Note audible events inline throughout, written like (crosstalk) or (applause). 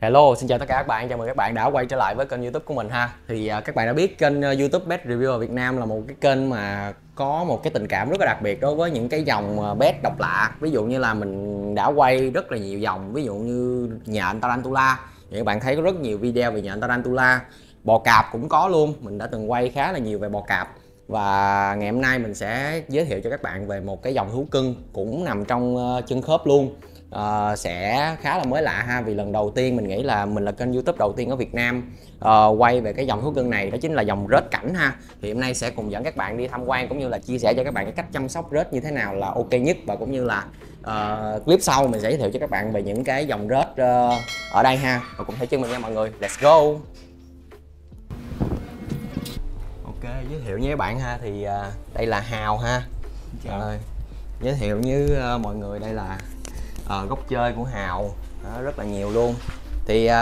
Hello, xin chào tất cả các bạn, chào mừng các bạn đã quay trở lại với kênh youtube của mình ha. Thì uh, các bạn đã biết kênh uh, youtube Best Reviewer Việt Nam là một cái kênh mà có một cái tình cảm rất là đặc biệt đối với những cái dòng uh, best độc lạ. Ví dụ như là mình đã quay rất là nhiều dòng, ví dụ như nhà anh Tarantula. Thì các bạn thấy có rất nhiều video về nhà anh Tarantula. Bò cạp cũng có luôn, mình đã từng quay khá là nhiều về bò cạp. Và ngày hôm nay mình sẽ giới thiệu cho các bạn về một cái dòng thú cưng cũng nằm trong uh, chân khớp luôn uh, sẽ khá là mới lạ ha vì lần đầu tiên mình nghĩ là mình là kênh youtube đầu tiên ở Việt Nam uh, quay về cái dòng thú cưng này đó chính là dòng rết cảnh ha. Thì hôm nay sẽ cùng dẫn các bạn đi tham quan cũng như là chia sẻ cho các bạn cái cách chăm sóc rết như thế nào là ok nhất và cũng như là uh, clip sau mình sẽ giới thiệu cho các bạn về những cái dòng rết uh, ở đây ha. Và cùng theo chân mình nha mọi người let's go. Ok giới thiệu với các bạn ha thì uh, đây là hào ha. Trời ơi giới thiệu với uh, mọi người đây là uh, góc chơi của hào. Đó, rất là nhiều luôn. Thì uh,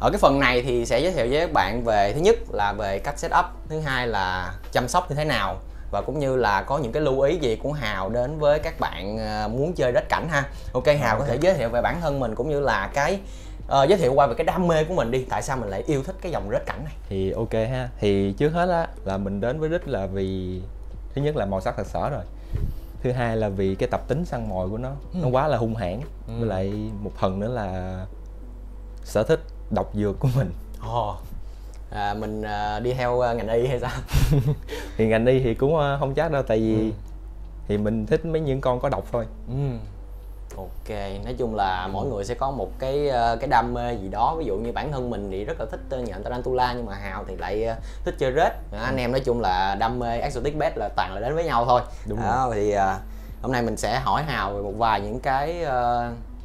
ở cái phần này thì sẽ giới thiệu với các bạn về thứ nhất là về cách setup thứ hai là chăm sóc như thế nào và cũng như là có những cái lưu ý gì của Hào đến với các bạn muốn chơi đất cảnh ha. Ok Hào có thể giới thiệu về bản thân mình cũng như là cái uh, giới thiệu qua về cái đam mê của mình đi. Tại sao mình lại yêu thích cái dòng rết cảnh này? Thì ok ha. Thì trước hết á là mình đến với rít là vì thứ nhất là màu sắc thật sở rồi thứ hai là vì cái tập tính săn mồi của nó ừ. nó quá là hung hãn ừ. với lại một phần nữa là sở thích độc dược của mình ồ à, mình uh, đi theo uh, ngành y hay sao (laughs) thì ngành y thì cũng uh, không chắc đâu tại vì ừ. thì mình thích mấy những con có độc thôi ừ ok nói chung là mỗi người sẽ có một cái ờ, cái đam mê gì đó. Ví dụ như bản thân mình thì rất là thích ờ, nhện tarantula nhưng mà hào thì lại ờ, thích chơi rết. Anh em nói chung là đam mê exotic bet là toàn là đến với nhau thôi. Đúng đó, rồi. thì hôm nay mình sẽ hỏi hào về một vài những cái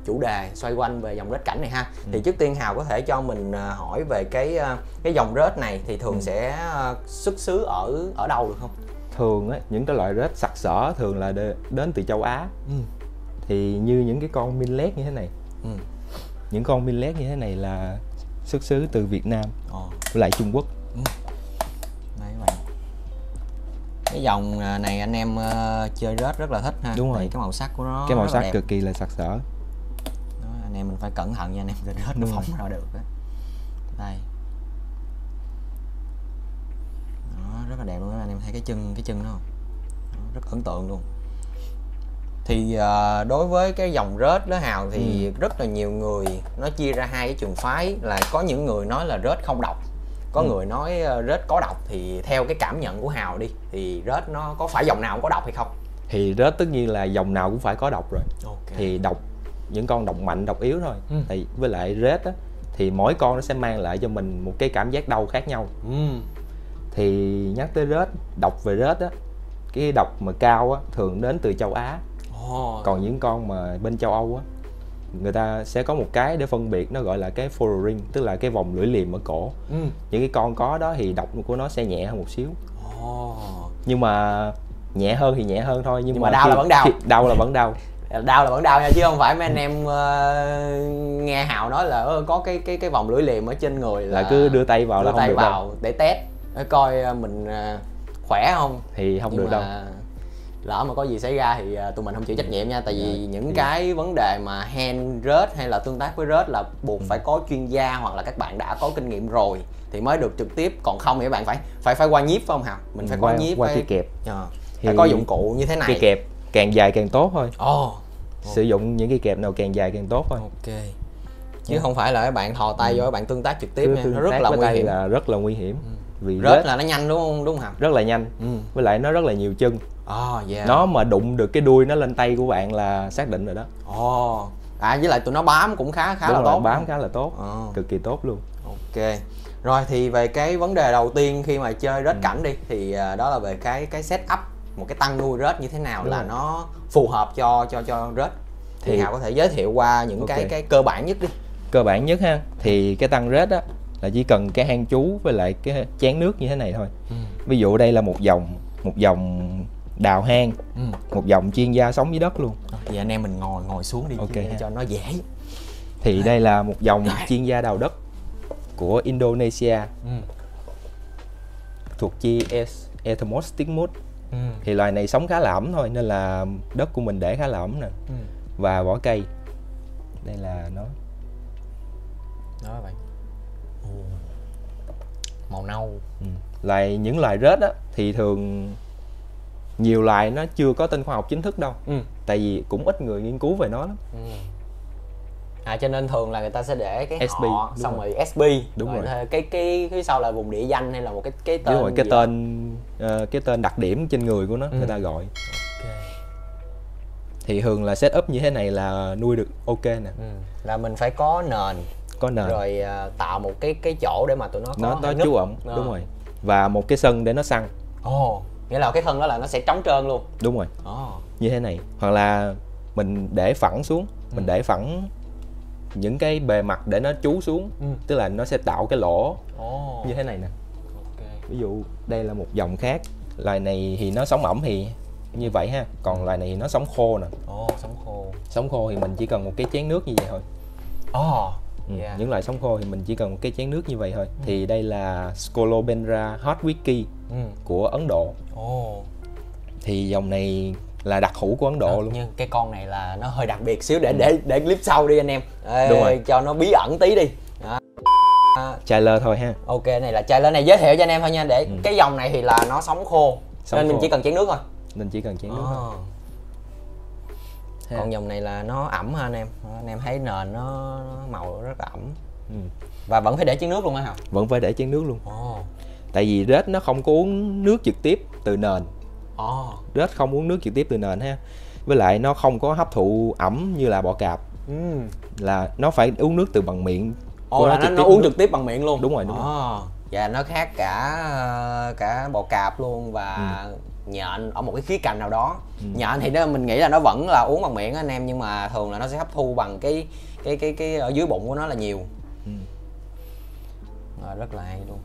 chủ đề xoay quanh về dòng rết cảnh này ha. Ừ. thì trước tiên hào có thể cho mình hỏi về cái cái dòng rết này thì thường ừ. sẽ xuất xứ ở ở đâu được không? Thường á những cái loại rết sặc sỡ thường là đến từ châu á. Ừ thì như những cái con millet như thế này ừ. những con millet như thế này là xuất xứ từ Việt Nam Ồ. với lại Trung Quốc ừ. Đấy vậy. cái dòng à, này anh em uh, chơi rớt rất là thích ha đúng rồi cái màu sắc của nó cái màu sắc cực kỳ là sặc sỡ đó, anh em mình phải cẩn thận nha anh em chơi rớt nó phóng ra được đó. đây đó, rất là đẹp luôn đó anh em thấy cái chân cái chân nó không rất ấn tượng luôn thì uh, đối với cái dòng rết đó hào thì ừ. rất là nhiều người nó chia ra hai cái trường phái là có những người nói là rết không độc có ừ. người nói uh, rết có độc thì theo cái cảm nhận của hào đi thì rết nó có phải dòng nào cũng có độc hay không thì rết tất nhiên là dòng nào cũng phải có độc rồi okay. thì độc những con độc mạnh độc yếu thôi ừ. thì với lại rết á thì mỗi con nó sẽ mang lại cho mình một cái cảm giác đau khác nhau ừ. thì nhắc tới rết độc về rết á cái độc mà cao á thường đến từ châu á còn những con mà bên châu âu á người ta sẽ có một cái để phân biệt nó gọi là cái follow ring tức là cái vòng lưỡi liềm ở cổ. Ừ. những cái con có đó thì độc của nó sẽ nhẹ hơn một xíu. Oh. nhưng mà nhẹ hơn thì nhẹ hơn thôi nhưng, nhưng mà, mà đau khi, là vẫn đau. đau là vẫn đau. (laughs) Đau là vẫn đau nha chứ không phải mấy anh em uh, nghe hào nói là uh, có cái cái cái vòng lưỡi liềm ở trên người là, là cứ đưa tay vào đưa là tay không được vào đâu. để test để coi uh, mình uh, khỏe không? Thì không Nhưng được đâu lỡ mà có gì xảy ra thì à, tụi mình không chịu trách nhiệm nha. Tại vì những cái vấn đề mà hand rớt hay là tương tác với rớt là buộc ừ. phải có chuyên gia hoặc là các bạn đã có kinh nghiệm rồi thì mới được trực tiếp. Còn không thì các bạn phải phải phải qua nhíp phải không hào mình phải qua, qua nhíp qua phải... kẹp. À, phải có dụng cụ như thế này. cái kẹp càng dài càng tốt thôi. Oh. sử dụng những cái kẹp nào càng dài càng tốt thôi. Ok. Chứ không phải là các bạn thò tay ừ. vô các bạn tương tác trực tiếp nha. Nó rất là nguy hiểm. là rất là nguy hiểm. Ừ. vì rớt, rớt là nó nhanh đúng không đúng không rất là nhanh ừ. với lại nó rất là nhiều chân oh, yeah. nó mà đụng được cái đuôi nó lên tay của bạn là xác định rồi đó ồ oh. à với lại tụi nó bám cũng khá khá Đúng là rồi, tốt bám khá là tốt oh. cực kỳ tốt luôn ok rồi thì về cái vấn đề đầu tiên khi mà chơi rết ừ. cảnh đi thì uh, đó là về cái cái setup một cái tăng nuôi rết như thế nào Đúng là rồi. nó phù hợp cho cho cho rết thì, thì Hào có thể giới thiệu qua những okay. cái cái cơ bản nhất đi cơ bản nhất ha thì cái tăng rết á là chỉ cần cái hang chú với lại cái chén nước như thế này thôi ừ. ví dụ đây là một dòng một dòng đào hang ừ. một dòng chuyên gia sống dưới đất luôn thì anh em mình ngồi ngồi xuống đi okay. cho nó dễ thì đây là một dòng chuyên gia đào đất của Indonesia ừ. thuộc chi Ethmos Stigmut ừ. thì loài này sống khá là ẩm thôi nên là đất của mình để khá là ẩm nè ừ. và vỏ cây đây là nó đó bạn màu nâu ừ. lại những loài rết á thì thường nhiều loài nó chưa có tên khoa học chính thức đâu ừ. tại vì cũng ít người nghiên cứu về nó lắm ừ. à cho nên thường là người ta sẽ để cái SB, họ xong rồi. rồi SB đúng rồi, rồi. cái cái phía sau là vùng địa danh hay là một cái cái tên đúng rồi cái tên uh, cái tên đặc điểm trên người của nó ừ. người ta gọi okay. thì thường là setup như thế này là nuôi được ok nè ừ. là mình phải có nền có nền. Rồi uh, tạo một cái cái chỗ để mà tụi nó có nó nó trú ẩm đúng rồi. Và một cái sân để nó săn. Ồ oh nghĩa là cái thân đó là nó sẽ trống trơn luôn. Đúng rồi. Oh. như thế này hoặc là mình để phẳng xuống ừ. mình để phẳng những cái bề mặt để nó chú xuống ừ. tức là nó sẽ tạo cái lỗ. Oh. như thế này nè. Okay. ví dụ đây là một dòng khác. Loài này thì nó sống ẩm thì như vậy ha. Còn loài này thì nó sống khô nè. Oh, sống khô. Sống khô thì mình chỉ cần một cái chén nước như vậy thôi. Oh. Ừ. Yeah. những loại sống khô thì mình chỉ cần một cái chén nước như vậy thôi ừ. thì đây là Scolopendra hot whisky ừ. của Ấn Độ oh. thì dòng này là đặc hữu của Ấn Độ à, luôn nhưng cái con này là nó hơi đặc biệt xíu để ừ. để để clip sau đi anh em Ê, Đúng rồi. cho nó bí ẩn tí đi đó. À. Chailer thôi ha ok này là chailer này giới thiệu cho anh em thôi nha để ừ. cái dòng này thì là nó sống khô sống nên khô. mình chỉ cần chén nước thôi mình chỉ cần chén nước thôi ha. còn dòng này là nó ẩm ha anh em anh em thấy nền nó, màu rất là ẩm ừ. và vẫn phải để chén nước luôn hả vẫn phải để chén nước luôn oh. tại vì rết nó không có uống nước trực tiếp từ nền oh. rết không uống nước trực tiếp từ nền ha với lại nó không có hấp thụ ẩm như là bọ cạp ừ. là nó phải uống nước từ bằng miệng Ồ, là nó, nó uống trực tiếp bằng miệng luôn đúng rồi đúng oh. rồi và nó khác cả cả bọ cạp luôn và ừ nhện ở một cái khía cạnh nào đó. Ừ. nhện thì nó mình nghĩ là nó vẫn là uống bằng miệng anh em nhưng mà thường là nó sẽ hấp thu bằng cái cái cái cái ở dưới bụng của nó là nhiều. Ừ. à, rất là hay luôn.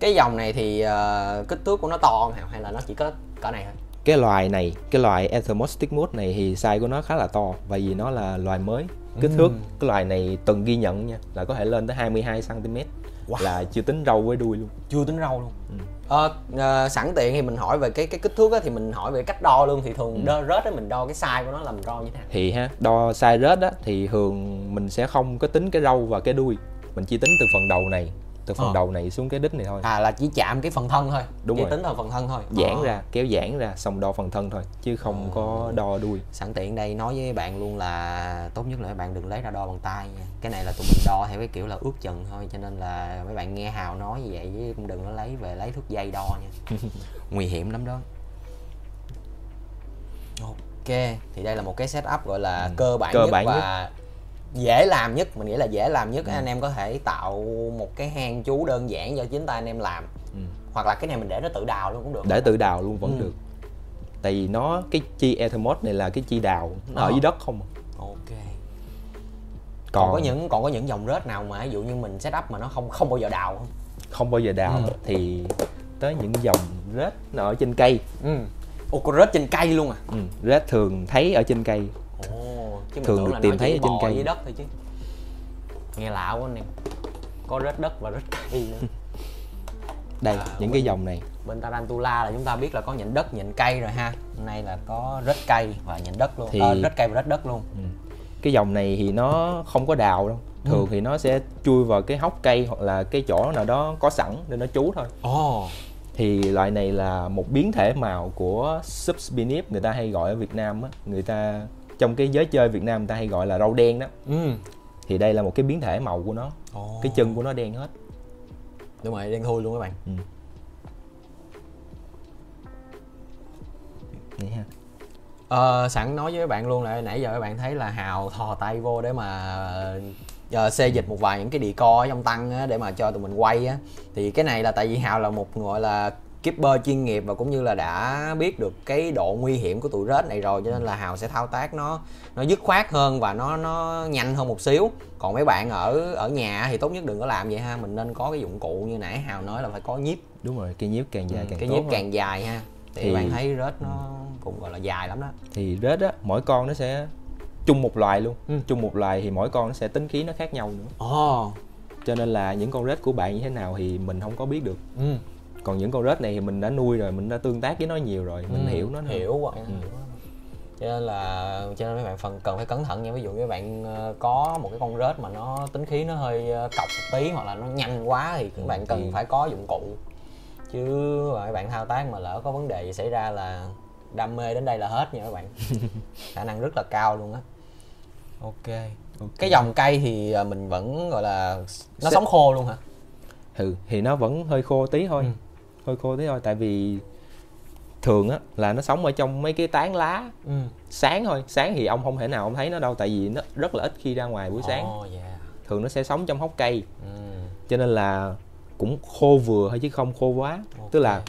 Cái dòng này thì uh, kích thước của nó to không hay là nó chỉ có cỡ này thôi? Cái loài này cái loài Ethermostic mode này thì size của nó khá là to bởi vì nó là loài mới. Kích thước ừ. cái loài này từng ghi nhận nha là có thể lên tới 22 cm wow. là chưa tính râu với đuôi luôn chưa tính râu luôn ừ. ờ, à, sẵn tiện thì mình hỏi về cái cái kích thước á, thì mình hỏi về cách đo luôn thì thường ừ. đo rớt á mình đo cái size của nó làm đo như thế nào thì ha đo size rớt á thì thường mình sẽ không có tính cái râu và cái đuôi mình chỉ tính từ phần đầu này từ phần ờ. đầu này xuống cái đít này thôi. À là chỉ chạm cái phần thân thôi. Đúng chỉ rồi. tính là phần thân thôi. Giãn ờ. ra kéo giãn ra xong đo phần thân thôi chứ không ờ. có đo đuôi. Sẵn tiện đây nói với bạn luôn là tốt nhất là các bạn đừng lấy ra đo bằng tay nha. Cái này là tụi mình đo theo cái kiểu là ước chừng thôi cho nên là mấy bạn nghe hào nói như vậy chứ cũng đừng có lấy về lấy thước dây đo nha. (laughs) Nguy hiểm lắm đó. Ok thì đây là một cái setup gọi là ừ. cơ bản cơ nhất bản và nhất dễ làm nhất mình nghĩ là dễ làm nhất ừ. anh em có thể tạo một cái hang chú đơn giản do chính tay anh em làm ừ. hoặc là cái này mình để nó tự đào luôn cũng được để tự đào luôn vẫn ừ. được tại vì nó cái chi ethermod này là cái chi đào nó ở dưới đất không ok còn, còn có những còn có những dòng rết nào mà ví dụ như mình setup mà nó không không bao giờ đào không không bao giờ đào ừ. thì tới những dòng rết nó ở trên cây ừ. Ồ, có rết trên cây luôn à? Ừ, rết thường thấy ở trên cây chứ thường được tìm thấy ở trên cây. dưới đất thôi chứ. Nghe lạ quá anh em. Có rết đất và rết cây nữa. (laughs) Đây à, những bên, cái dòng này. bên tarantula là chúng ta biết là có nhện đất nhện cây rồi ha. Hôm nay là có rết cây và nhện đất luôn. Thì à, rết cây và rết đất luôn. Ừ. cái dòng này thì nó không có đào đâu. Thường ừ. thì nó sẽ chui vào cái hốc cây hoặc là cái chỗ nào đó có sẵn để nó trú thôi. Oh. thì loại này là một biến thể màu của subspinip người ta hay gọi ở Việt Nam á. Người ta trong cái giới chơi Việt Nam người ta hay gọi là rau đen đó ừ. thì đây là một cái biến thể màu của nó oh. cái chân của nó đen hết đúng rồi đen thui luôn các bạn ừ. Vậy ha. Ờ, sẵn nói với các bạn luôn là nãy giờ các bạn thấy là hào thò tay vô để mà uh, xê dịch một vài những cái co ở trong tăng á, để mà cho tụi mình quay á thì cái này là tại vì hào là một gọi là keeper chuyên nghiệp và cũng như là đã biết được cái độ nguy hiểm của tụi rết này rồi cho nên là hào sẽ thao tác nó nó dứt khoát hơn và nó nó nhanh hơn một xíu. Còn mấy bạn ở ở nhà thì tốt nhất đừng có làm vậy ha mình nên có cái dụng cụ như nãy hào nói là phải có nhíp. Đúng rồi cái nhíp càng dài ừ, càng cái tốt nhíp càng dài ha thì, thì bạn thấy rết nó cũng gọi là dài lắm đó. thì rết á mỗi con nó sẽ chung một loài luôn. Ừ. chung một loài thì mỗi con nó sẽ tính khí nó khác nhau nữa. Oh. cho nên là những con rết của bạn như thế nào thì mình không có biết được. Ừ còn những con rết này thì mình đã nuôi rồi mình đã tương tác với nó nhiều rồi mình ừ, hiểu nó hiểu quá ừ. cho nên là cho nên mấy bạn phần cần phải cẩn thận nha. Ví dụ như bạn ờ, có một cái con rết mà nó tính khí nó hơi ờ, cọc một tí hoặc là nó nhanh quá thì các bạn cần phải có dụng cụ. Chứ các bạn thao tác mà lỡ có vấn đề gì xảy ra là đam mê đến đây là hết nha các bạn. (laughs) Khả năng rất là cao luôn á. Ok. Okay. cái dòng cây thì ờ, mình vẫn gọi là nó sống khô luôn hả? Ừ thì nó vẫn hơi khô tí thôi. Ừ. hơi khô tí thôi tại vì thường á là nó sống ở trong mấy cái tán lá ừ. sáng thôi sáng thì ông không thể nào ông thấy nó đâu tại vì nó rất là ít khi ra ngoài buổi sáng oh, yeah. thường nó sẽ sống trong hốc cây ừ. cho nên là cũng khô vừa thôi chứ không khô quá okay. tức là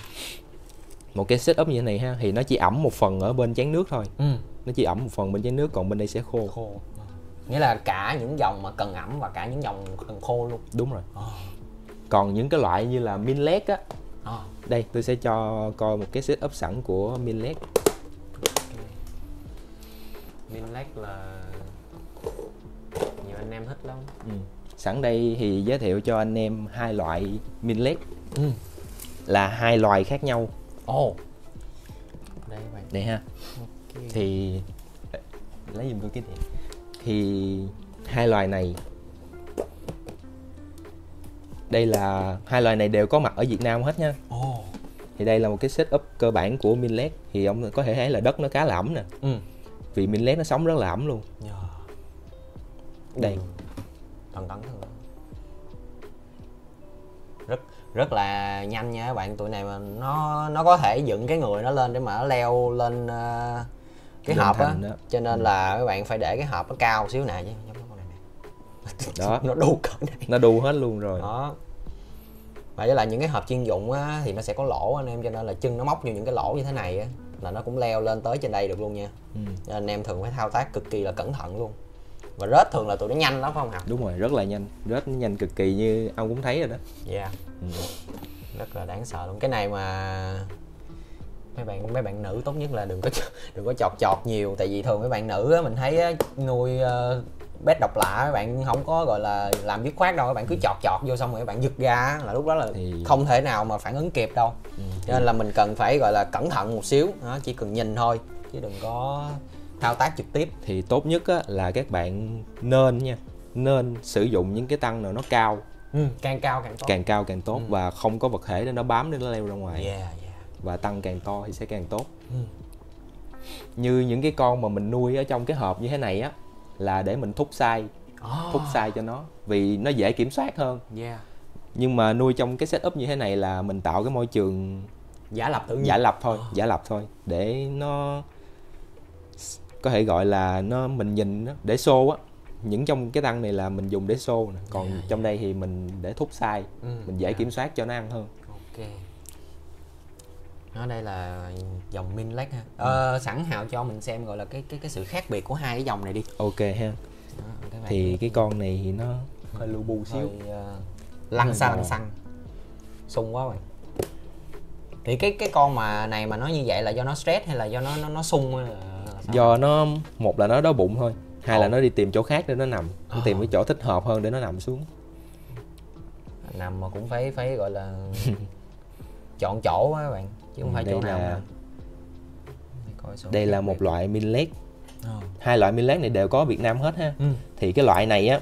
một cái setup như thế này ha thì nó chỉ ẩm một phần ở bên chén nước thôi ừ. nó chỉ ẩm một phần bên chén nước còn bên đây sẽ khô khô nghĩa là cả những dòng mà cần ẩm và cả những dòng cần khô luôn đúng rồi oh. còn những cái loại như là min led á oh. đây tôi sẽ cho coi một cái setup sẵn của min led min led là nhiều anh em thích lắm ừ. sẵn đây thì giới thiệu cho anh em hai loại min led ừ. là hai loài khác nhau ồ oh. đây đây ha okay. thì lấy giùm tôi cái điện thì hai loài này đây là hai loài này đều có mặt ở Việt Nam hết nha. Oh. Thì đây là một cái setup cơ bản của Minlet thì ông có thể thấy là đất nó khá là ẩm nè. Ừ. Vì Minlet nó sống rất là ẩm luôn. Yeah. Đây. Ừ. Tấn thường. Rất rất là nhanh nha các bạn tụi này mà nó nó có thể dựng cái người nó lên để mà nó leo lên uh, cái hộp á cho nên ừ. là các bạn phải để cái hộp nó cao xíu nè chứ đó. (laughs) Nó đu cỡ này. Nó đu hết luôn rồi. Đó. Và với lại những cái hộp chuyên dụng á thì nó sẽ có lỗ anh em cho nên là chân nó móc vô những cái lỗ như thế này á là nó cũng leo lên tới trên đây được luôn nha. Ừ. nên anh em thường phải thao tác cực kỳ là cẩn thận luôn. Và rớt thường là tụi nó nhanh lắm phải không hả? Đúng rồi rất là nhanh. Rớt nhanh cực kỳ như ông cũng thấy rồi đó. Dạ. Yeah. ừ. rất là đáng sợ luôn. Cái này mà mấy bạn mấy bạn nữ tốt nhất là đừng có (laughs) đừng có chọt chọt nhiều. Tại vì thường mấy bạn nữ á, mình thấy á, nuôi uh, bét độc lạ các bạn không có gọi là làm dứt khoát đâu các bạn cứ chọt chọt vô xong rồi các bạn giật ra là lúc đó là thì... không thể nào mà phản ứng kịp đâu ừ. cho nên là mình cần phải gọi là cẩn thận một xíu đó, chỉ cần nhìn thôi chứ đừng có thao tác trực tiếp thì tốt nhất á, là các bạn nên nha nên sử dụng những cái tăng nào nó cao ừ, càng cao càng tốt càng cao càng tốt ừ. và không có vật thể để nó bám để nó leo ra ngoài yeah, yeah và tăng càng to thì sẽ càng tốt ừ. như những cái con mà mình nuôi ở trong cái hộp như thế này á là để mình thúc sai oh. thúc sai cho nó vì nó dễ kiểm soát hơn yeah. nhưng mà nuôi trong cái setup như thế này là mình tạo cái môi trường giả lập tự nhiên giả lập thôi oh. giả lập thôi để nó có thể gọi là nó mình nhìn đó, để xô á những trong cái tăng này là mình dùng để xô nè còn yeah, trong yeah. đây thì mình để thúc sai ừ, mình dễ yeah. kiểm soát cho nó ăn hơn ok nó đây là dòng min led ha. Ờ, sẵn hào cho mình xem gọi là cái cái cái sự khác biệt của hai cái dòng này đi. Ok ha. Đó, thì cái con này thì nó hơi lu bu xíu. hơi, uh, lăn xăng lăn xăng. Sung quá rồi. Thì cái cái con mà này mà nó như vậy là do nó stress hay là do nó nó nó sung hay là do nó một là nó đói bụng thôi hai Ồ. là nó đi tìm chỗ khác để nó nằm nó tìm cái chỗ thích hợp hơn để nó nằm xuống. Nằm mà cũng phải phải gọi là (laughs) chọn chỗ á các bạn chứ không phải đây chỗ nào là... đây là một loại millet oh. hai loại millet này đều có Việt Nam hết ha ừ. thì cái loại này á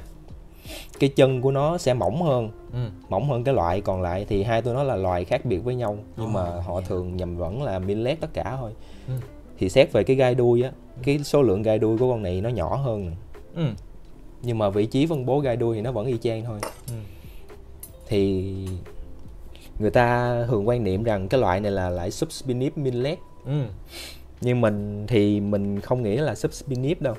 cái chân của nó sẽ mỏng hơn ừ. mỏng hơn cái loại còn lại thì hai tôi nó là loài khác biệt với nhau nhưng oh, mà họ yeah. thường nhầm vẫn là millet tất cả thôi ừ. thì xét về cái gai đuôi á cái số lượng gai đuôi của con này nó nhỏ hơn ừ. nhưng mà vị trí phân bố gai đuôi thì nó vẫn y chang thôi ừ. thì người ta thường quan niệm rằng cái loại này là loại subspinip millet ừ. nhưng mình thì mình không nghĩ là subspinip đâu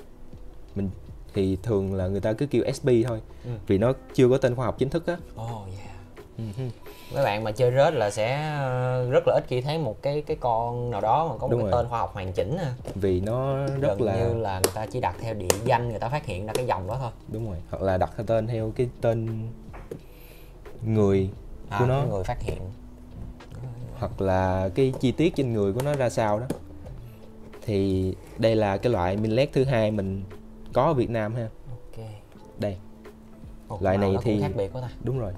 mình thì thường là người ta cứ kêu sp thôi ừ. vì nó chưa có tên khoa học chính thức á oh yeah uh-huh. mấy bạn mà chơi rớt là sẽ ờ, rất là ít khi thấy một cái cái con nào đó mà có một Đúng cái rồi. tên khoa học hoàn chỉnh à. vì nó rất Gần là như là người ta chỉ đặt theo địa danh người ta phát hiện ra cái dòng đó thôi đúng rồi hoặc là đặt theo tên theo cái tên người à, của nó. người phát hiện. Hoặc là cái chi tiết trên người của nó ra sao đó. Thì đây là cái loại millet thứ hai mình có ở Việt Nam ha. Ok. Đây. Một loại này thì khác biệt quá ta. đúng rồi.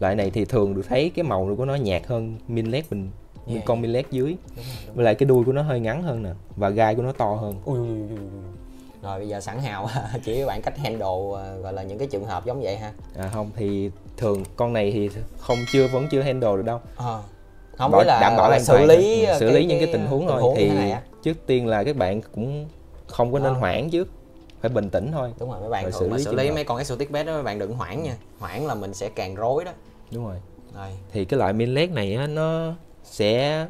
Loại này thì thường được thấy cái màu của nó nhạt hơn millet mình yeah, con millet dưới. Đúng rồi, đúng với lại cái đuôi của nó hơi ngắn hơn nè và gai của nó to hơn. Ui, ui, ui, ui. rồi bây giờ sẵn hào (laughs) chỉ các bạn cách handle ờ, gọi là những cái trường hợp giống vậy ha. À không thì thường con này thì không chưa vẫn chưa handle được đâu. À không biết là đảm bảo là xử lý ừ, xử lý những cái tình huống thôi. thì trước tiên là các bạn cũng không có nên hoảng trước phải bình tĩnh thôi. Đúng rồi mấy bạn rồi xử lý, xử lý mấy con exotic bed đó mấy bạn đừng hoảng nha. Hoảng là mình sẽ càng rối đó. Đúng rồi. Rồi. Thì cái loại millet này á nó sẽ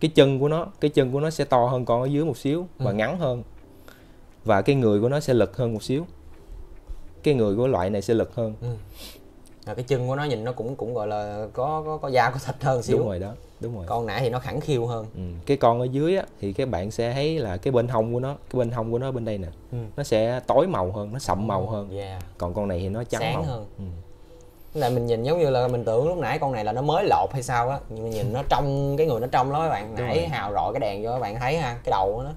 cái chân của nó cái chân của nó sẽ to hơn con ở dưới một xíu và ừ. ngắn hơn. Và cái người của nó sẽ lực hơn một xíu. Cái người của loại này sẽ lực hơn. Ừ. Và cái chân của nó nhìn nó cũng cũng gọi là có có có da có thịt hơn xíu. đúng rồi đó đúng rồi. Con nãy thì nó khẳng khiu hơn. Ừ. cái con ở dưới á thì các bạn sẽ thấy là cái bên hông của nó cái bên hông của nó bên đây nè ừ. nó sẽ tối màu hơn nó sậm màu hơn. yeah. còn con này thì nó trắng Sáng màu. hơn. Ừ. Là mình nhìn giống như là mình tưởng lúc nãy con này là nó mới lột hay sao á nhưng mà nhìn nó trong cái người nó trong đó các bạn nãy rồi. hào rọi cái đèn cho các bạn thấy ha cái đầu nó.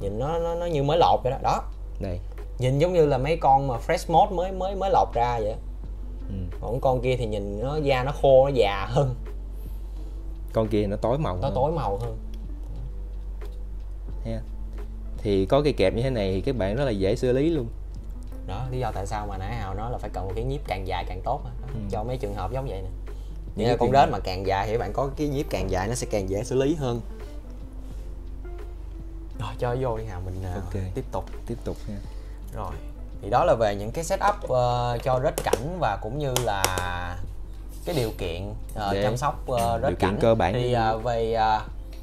Nhìn nó nó, nó như mới lột vậy đó. Đó. Này nhìn giống như là mấy con mà fresh mode mới mới mới lột ra vậy ừ. còn con kia thì nhìn nó da nó khô nó già hơn con kia nó tối màu nó hơn. tối màu hơn yeah. thì có cây kẹp như thế này thì các bạn rất là dễ xử lý luôn đó lý do tại sao mà nãy hào nói là phải cần một cái nhíp càng dài càng tốt ừ. cho mấy trường hợp giống vậy nè những cái con rết mà càng dài thì bạn có cái nhíp càng dài nó sẽ càng dễ xử lý hơn rồi cho vô đi hào mình à, okay. tiếp tục tiếp tục nha rồi thì đó là về những cái setup uh, cho rết cảnh và cũng như là cái điều kiện uh, chăm sóc uh, rết cảnh. cơ bản. Thì uh, về uh,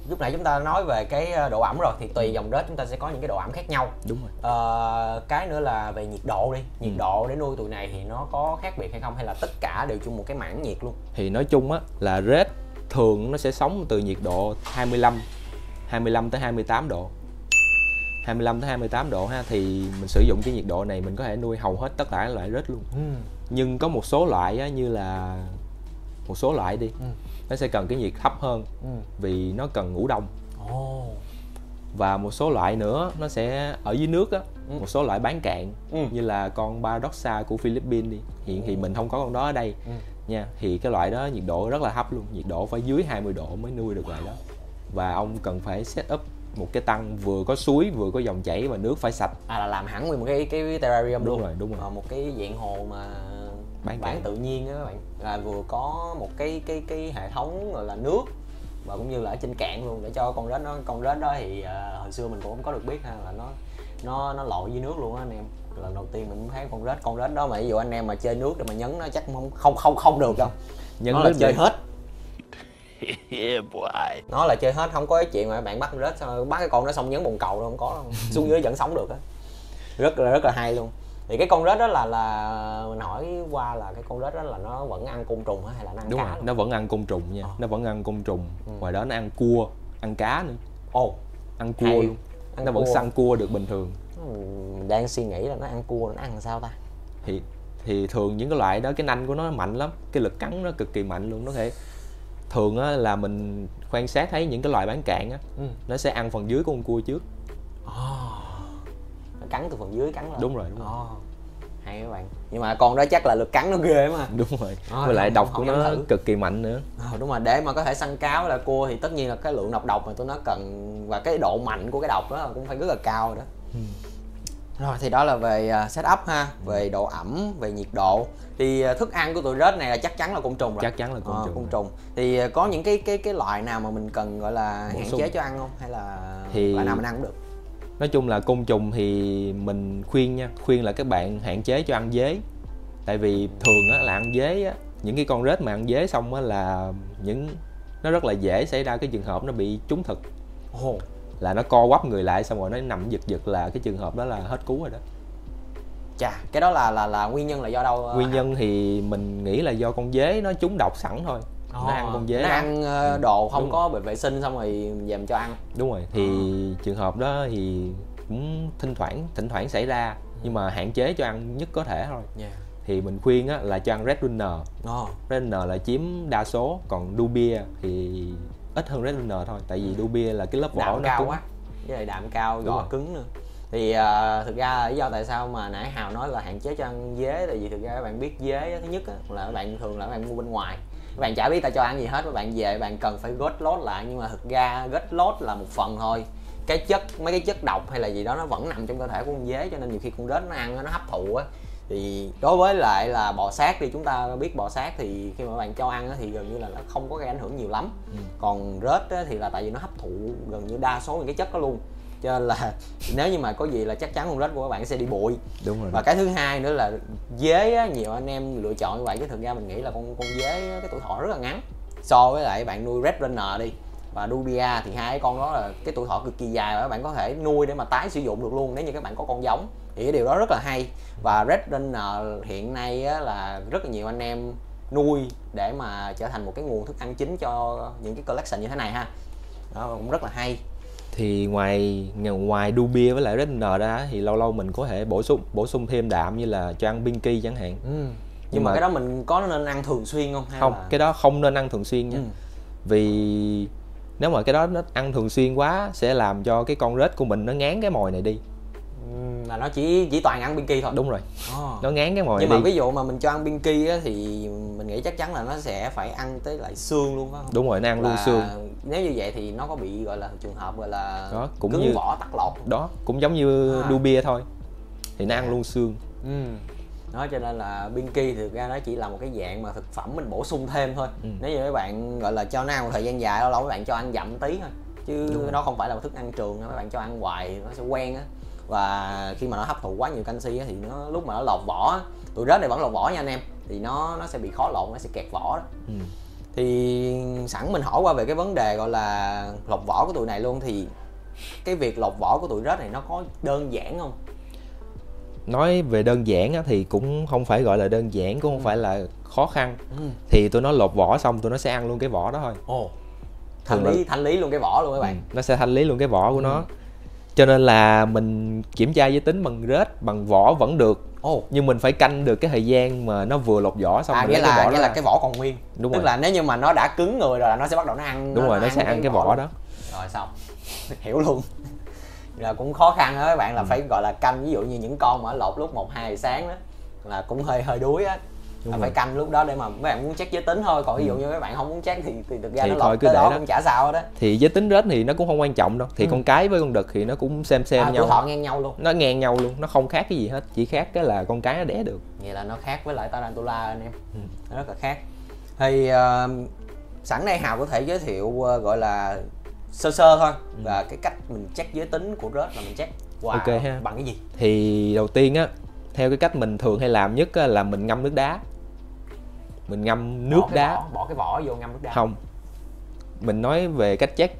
lúc nãy chúng ta nói về cái độ ẩm rồi thì tùy dòng rết chúng ta sẽ có những cái độ ẩm khác nhau. Đúng rồi. Ờ, cái nữa là về nhiệt độ đi. Nhiệt ừ. độ để nuôi tụi này thì nó có khác biệt hay không hay là tất cả đều chung một cái mảng nhiệt luôn? Thì nói chung á là rết thường nó sẽ sống từ nhiệt độ 25 25 tới 28 độ 25 tới 28 độ ha thì mình sử dụng cái nhiệt độ này mình có thể nuôi hầu hết tất cả các loại rết luôn ừ. nhưng có một số loại á, như là một số loại đi ừ nó sẽ cần cái nhiệt thấp hơn ừ. vì nó cần ngủ đông oh. và một số loại nữa nó sẽ ở dưới nước á ừ. một số loại bán cạn ừ. như là con Paradoxa của Philippines đi hiện thì mình không có con đó ở đây ừ. nha thì cái loại đó nhiệt độ rất là thấp luôn nhiệt độ phải dưới 20 độ mới nuôi được loại đó và ông cần phải set up một cái tăng vừa có suối vừa có dòng chảy và nước phải sạch. À là làm hẳn nguyên một cái cái terrarium đúng luôn. rồi đúng rồi. À, một cái dạng hồ mà bán, bán tự nhiên đó các bạn. Là vừa có một cái cái cái hệ thống gọi là nước và cũng như là ở trên cạn luôn để cho con rết nó con rết đó thì uh, hồi xưa mình cũng không có được biết ha là nó nó nó lội dưới nước luôn á anh em. Lần đầu tiên mình thấy con rết con rết đó mà ví dụ anh em mà chơi nước để mà nhấn nó chắc không không không không được đâu. (laughs) Nhấn nó là chơi hết yeah, boy. nó là chơi hết không có cái chuyện mà bạn bắt rết xong bắt cái con đó xong nhấn bồn cầu đâu không có đâu xuống dưới vẫn sống được á rất là rất là hay luôn thì cái con rết đó là là mình hỏi qua là cái con rết đó là nó vẫn ăn côn trùng hay là nó ăn đúng cá rồi luôn? nó vẫn ăn côn trùng nha ờ. nó vẫn ăn côn trùng ừ. ngoài đó nó ăn cua ăn cá nữa ồ ăn cua hay. luôn ăn nó cua. vẫn săn cua được bình thường ừ, đang suy nghĩ là nó ăn cua nó ăn sao ta thì thì thường những cái loại đó cái nanh của nó mạnh lắm cái lực cắn nó cực kỳ mạnh luôn nó thể thường á là mình quan sát thấy những cái loại bán cạn á ừ. nó sẽ ăn phần dưới của con cua trước oh cắn từ phần dưới cắn lên đúng rồi đúng rồi oh. hay các bạn nhưng mà con đó chắc là lực cắn nó ghê mà (laughs) đúng rồi oh, với lại độc của nó thử. cực kỳ mạnh nữa oh, đúng rồi để mà có thể săn cáo là cua thì tất nhiên là cái lượng độc độc mà tôi nó cần và cái độ mạnh của cái độc đó cũng phải rất là cao đó ừ. Rồi thì đó là về uh, setup ha về độ ẩm về nhiệt độ. Thì uh, thức ăn của tụi rết này là chắc chắn là côn trùng rồi. Chắc chắn là côn ờ, trùng côn trùng. Thì uh, có những cái cái cái loại nào mà mình cần gọi là hạn chế cho ăn không? Hay là thì loại nào mình ăn cũng được? nói chung là côn trùng thì mình khuyên nha khuyên là các bạn hạn chế cho ăn dế. Tại vì thường á là ăn dế á những cái con rết mà ăn dế xong á là những nó rất là dễ xảy ra cái trường hợp nó bị trúng thực. Oh. Là nó co quắp người lại xong rồi nó nằm giật giật là cái trường hợp đó là hết cứu rồi đó chà cái đó là là là nguyên nhân là do đâu nguyên nhân thì mình nghĩ là do con dế nó trúng độc sẵn thôi oh, nó ăn con dế nó ăn uh, đồ không Đúng. có vệ sinh xong rồi dèm cho ăn Đúng rồi thì oh. trường hợp đó thì cũng thỉnh thoảng thỉnh thoảng xảy ra nhưng mà hạn chế cho ăn nhất có thể thôi yeah. thì mình khuyên á, là cho ăn Red Runner oh. Red Runner là chiếm đa số còn Dubia thì ít hơn Red Runner thôi tại vì ừ. Dubia là cái lớp vỏ nó cao cứng. quá. Với lại đạm cao gò cứng nữa. Thì uh, thực ra lý do tại sao mà nãy hào nói là hạn chế cho ăn dế tại vì thực ra các bạn biết dế thứ nhất á, là các bạn thường là các bạn mua bên ngoài. Các bạn chả biết ta cho ăn gì hết các bạn về bạn cần phải gót lót lại nhưng mà thực ra gót lót là một phần thôi. Cái chất mấy cái chất độc hay là gì đó nó vẫn nằm trong cơ thể của con dế cho nên nhiều khi con rết nó ăn nó hấp thụ á thì đối với lại là bò sát đi chúng ta biết bò sát thì khi mà bạn cho ăn thì gần như là nó không có gây ảnh hưởng nhiều lắm. Ừ. còn rết thì là tại vì nó hấp thụ gần như đa số những cái chất đó luôn. Cho nên là (laughs) nếu như mà có gì là chắc chắn con rết của các bạn sẽ đi bụi. Đúng rồi và cái thứ hai nữa là dế á, nhiều anh em lựa chọn như vậy chứ thực ra mình nghĩ là con con dế cái tuổi thọ rất là ngắn. So với lại bạn nuôi red runner đi và Dubia thì hai cái con đó là cái tuổi thọ cực kỳ dài và các bạn có thể nuôi để mà tái sử dụng được luôn nếu như các bạn có con giống thì cái điều đó rất là hay. Và Red Runner hiện nay á, là rất là nhiều anh em nuôi để mà trở thành một cái nguồn thức ăn chính cho những cái collection như thế này ha. Đó cũng rất là hay. Thì ngoài ngoài đu bia với lại Red Runner ra thì lâu lâu mình có thể bổ sung bổ sung thêm đạm như là cho ăn Binky chẳng hạn. Ừ. nhưng, nhưng mà, mà cái đó mình có nên ăn thường xuyên không? Hay không là... cái đó không nên ăn thường xuyên nha. Ừ. vì nếu mà cái đó nó ăn thường xuyên quá sẽ làm cho cái con rết của mình nó ngán cái mồi này đi là nó chỉ chỉ toàn ăn binky thôi. Đúng rồi. Oh. nó ngán cái mồi nhưng mà ví dụ mà mình cho ăn binky á thì mình nghĩ chắc chắn là nó sẽ phải ăn tới lại xương luôn phải không? Đúng rồi nó ăn là luôn xương. nếu như vậy thì nó có bị gọi là trường hợp gọi là đó cũng cứng như vỏ tắc lột. Đó cũng giống như à. đu bia thôi. Thì nó à. ăn luôn xương. Ừ đó cho nên là binky thực ra nó chỉ là một cái dạng mà thực phẩm mình bổ sung thêm thôi. Ừ. nếu như các bạn gọi là cho nó ăn một thời gian dài lâu lâu các bạn cho ăn dặm tí thôi. Chứ nó không phải là một thức ăn trường các bạn cho ăn hoài nó sẽ quen á và khi mà nó hấp thụ quá nhiều canxi thì nó lúc mà nó lột vỏ tụi rết này vẫn lột vỏ nha anh em thì nó nó sẽ bị khó lột nó sẽ kẹt vỏ đó ừ. thì sẵn mình hỏi qua về cái vấn đề gọi là lột vỏ của tụi này luôn thì cái việc lột vỏ của tụi rết này nó có đơn giản không nói về đơn giản thì cũng không phải gọi là đơn giản cũng không ừ. phải là khó khăn ừ. thì tụi nó lột vỏ xong tụi nó sẽ ăn luôn cái vỏ đó thôi ồ thanh lý thanh lý luôn cái vỏ luôn các bạn ừ. nó sẽ thanh lý luôn cái vỏ của ừ. nó cho nên là mình kiểm tra giới tính bằng rết bằng vỏ vẫn được. Oh. nhưng mình phải canh được cái thời gian mà nó vừa lột vỏ xong à, nghĩa là cái vỏ nghĩa là cái vỏ còn nguyên. Đúng tức rồi. là nếu như mà nó đã cứng người rồi là nó sẽ bắt đầu nó ăn đúng nó, rồi nó, nó sẽ ăn cái vỏ, vỏ đó. rồi xong. (laughs) Hiểu luôn. Là cũng khó khăn đó các bạn là ừ. phải gọi là canh. Ví dụ như những con mà lột lúc một hai sáng đó là cũng hơi hơi đuối á là phải canh lúc đó để mà mấy bạn muốn check giới tính thôi còn ví dụ ừ. như mấy bạn không muốn check thì, thì thực ra thì nó thôi, cứ để đó, đó cũng chả sao đó thì giới tính rết thì nó cũng không quan trọng đâu. Thì ừ. con cái với con đực thì nó cũng xem xem à, nhau. họ ngang nhau luôn. Nó ngang nhau luôn nó không khác cái gì hết chỉ khác cái là con cái nó đẻ được. Vậy là nó khác với lại tarantula anh em. Ừ. nó rất là khác. Thì uh, sẵn đây hào có thể giới thiệu uh, gọi là sơ sơ thôi ừ. và cái cách mình check giới tính của rết là mình check. Wow, ok ha. bằng cái gì? Thì đầu tiên á theo cái cách mình thường hay làm nhất là mình ngâm nước đá mình ngâm nước bỏ đá. vỏ, bỏ cái vỏ vô ngâm nước đá. Không. Mình nói về cách chét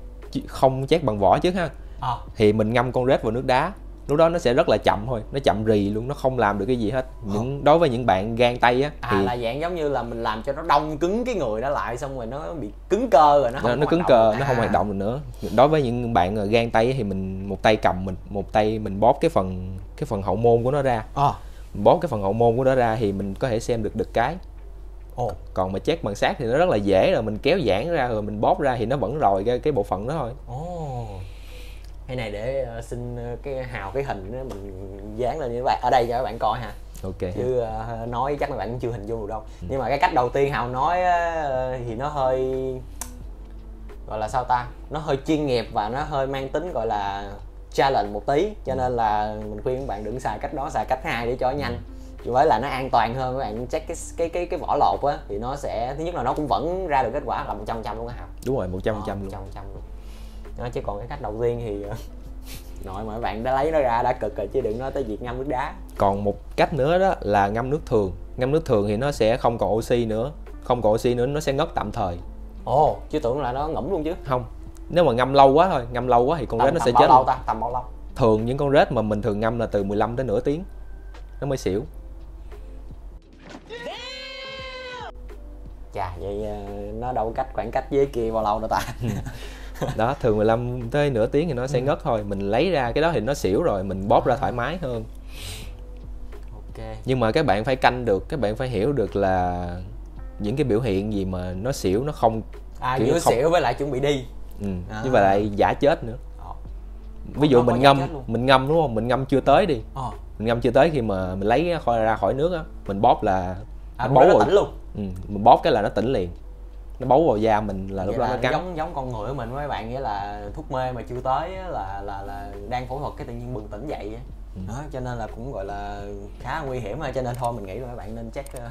không chét bằng vỏ trước ha. À. thì mình ngâm con rết vào nước đá. Lúc đó nó sẽ rất là chậm thôi nó chậm rì luôn nó không làm được cái gì hết. Những đối với những bạn gan tay á à, thì là dạng giống như là mình làm cho nó đông cứng cái người đó lại xong rồi nó bị cứng cơ rồi nó không nó, nó cứng cơ nó không hoạt động được nữa. Đối với những bạn gan tay thì mình một tay cầm mình một tay mình bóp cái phần cái phần hậu môn của nó ra. À. bóp cái phần hậu môn của nó ra thì mình có thể xem được được cái Ồ. còn mà chết bằng sát thì nó rất là dễ rồi mình kéo giãn ra rồi mình bóp ra thì nó vẫn rồi cái cái bộ phận đó thôi. Ồ. cái này để uh, xin uh, cái hào cái hình đó mình dán lên như vậy ở đây cho các bạn coi ha. Ok. Chứ uh, nói chắc các bạn cũng chưa hình dung được đâu. Ừ. nhưng mà cái cách đầu tiên hào nói uh, thì nó hơi gọi là sao ta? Nó hơi chuyên nghiệp và nó hơi mang tính gọi là challenge một tí. Cho ừ. nên là mình khuyên các bạn đừng xài cách đó xài cách hai để cho nhanh. Ừ với là nó an toàn hơn các bạn check cái cái cái cái vỏ lột á thì nó sẽ thứ nhất là nó cũng vẫn ra được kết quả là một trăm trăm luôn á hào đúng rồi một trăm trăm luôn. trăm luôn. Đó chứ còn cái cách đầu tiên thì ờ, (laughs) nội mà các bạn đã lấy nó ra đã cực rồi chứ đừng nói tới việc ngâm nước đá. Còn một cách nữa đó là ngâm nước thường. Ngâm nước thường thì nó sẽ không còn oxy nữa. Không còn oxy nữa nó sẽ ngất tạm thời. Ồ chứ tưởng là nó ngẫm luôn chứ. Không nếu mà ngâm lâu quá thôi ngâm lâu quá thì con rết nó sẽ chết lâu ta? Tầm bao lâu? Thường những con rết mà mình thường ngâm là từ 15 tới nửa tiếng. Nó mới xỉu chà vậy ờ, nó đâu cách khoảng cách với kia bao lâu đâu ta. (laughs) Đó thường 15 tới nửa tiếng thì nó sẽ ừ. ngất thôi. Mình lấy ra cái đó thì nó xỉu rồi mình bóp ra thoải mái hơn. Ok. Nhưng mà các bạn phải canh được các bạn phải hiểu được là những cái biểu hiện gì mà nó xỉu nó không à giữa không... xỉu với lại chuẩn bị đi. Ừ. à. nhưng mà lại giả chết nữa. Ờ. ví dụ mình ngâm mình ngâm đúng không? Mình ngâm chưa tới đi. À. mình ngâm chưa tới khi mà mình lấy ra khỏi nước á mình bóp là à, bấu rồi tỉnh luôn ừ, mình bóp cái là nó tỉnh liền. Nó bấu vào da mình là lúc Vậy đó là nó cắn. giống giống con người của mình với bạn nghĩa là thuốc mê mà chưa tới là là là đang phẫu thuật cái tự nhiên bừng tỉnh dậy á. Ừ. đó cho nên là cũng gọi là khá nguy hiểm cho nên thôi mình nghĩ là các bạn nên check uh,